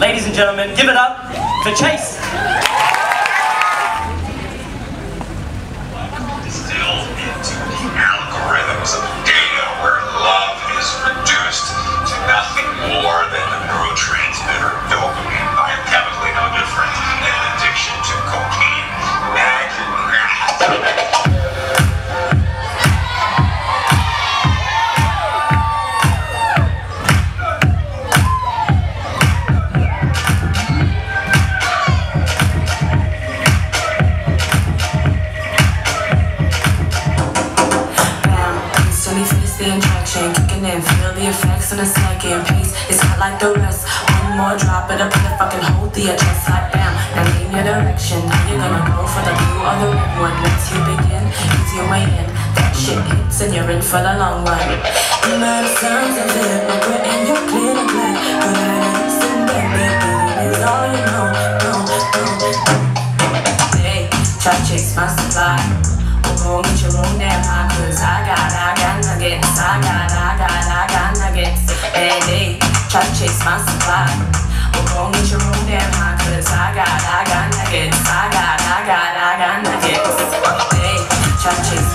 Ladies and gentlemen, give it up for Chase. In, feel the effects in a second. Pace, it's not like the rest. One more drop, it'll put the fucking hold to your chest like bam. Now name your direction. How you're gonna go for the blue or the red one? Once you begin, ease your way in. That shit hits and you're in for the long run. You know the sounds of it, but we're in your clear play. But I listen, baby, baby, is all you know. No, no, no. Hey, try to chase my supply. Well, go get your own damn high, try to chase my supply. Well, go get your own damn high, cause I got, I got nuggets. I got, I got, I got nuggets. Hey, try to chase.